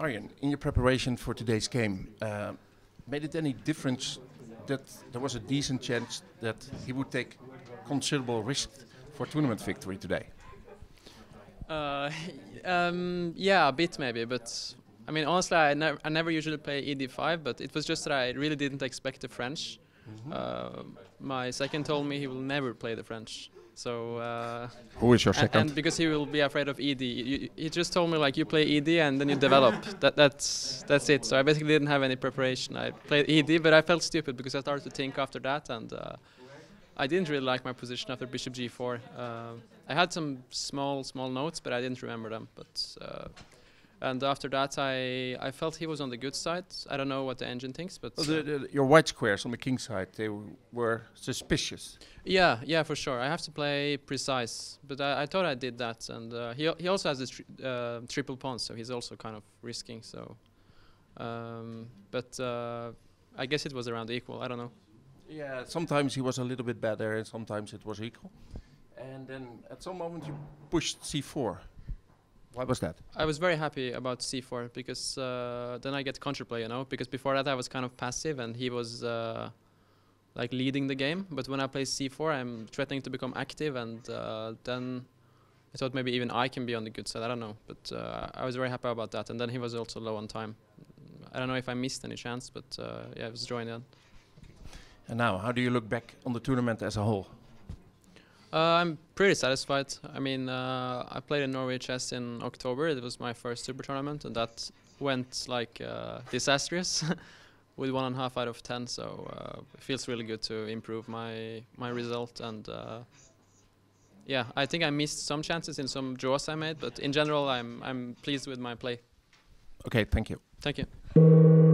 Aryan, in your preparation for today's game, uh, made it any difference that there was a decent chance that he would take considerable risk for tournament victory today? Uh, um, yeah, a bit maybe, but I mean, honestly, I, I never usually play ED5, but it was just that I really didn't expect the French. Mm -hmm. uh, my second told me he will never play the French. So uh, who is your second? And, because he will be afraid of ED, you, he just told me like you play ED and then you develop. that that's that's it. So I basically didn't have any preparation. I played ED, but I felt stupid because I started to think after that, and uh, I didn't really like my position after Bishop G4. Uh, I had some small small notes, but I didn't remember them. But uh, and after that, I I felt he was on the good side. I don't know what the engine thinks, but well, the, the, your white squares on the king side they were suspicious. Yeah, yeah, for sure. I have to play precise, but I, I thought I did that, and uh, he he also has a tri uh, triple pawn, so he's also kind of risking. So, um, but uh, I guess it was around equal. I don't know. Yeah, sometimes he was a little bit better, and sometimes it was equal. And then at some moment you pushed c4. Why was that? I was very happy about c4 because uh, then I get counterplay, you know. Because before that I was kind of passive and he was uh, like leading the game. But when I play c4, I'm threatening to become active, and uh, then I thought maybe even I can be on the good side. I don't know, but uh, I was very happy about that. And then he was also low on time. I don't know if I missed any chance, but uh, yeah, I was drawing in. And now, how do you look back on the tournament as a whole? Uh, I'm pretty satisfied. I mean, uh, I played in Norway Chess in October. It was my first super tournament, and that went like uh, disastrous with one and a half out of ten. So uh, it feels really good to improve my my result. And uh, yeah, I think I missed some chances in some draws I made, but in general, I'm I'm pleased with my play. Okay, thank you. Thank you.